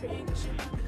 speak.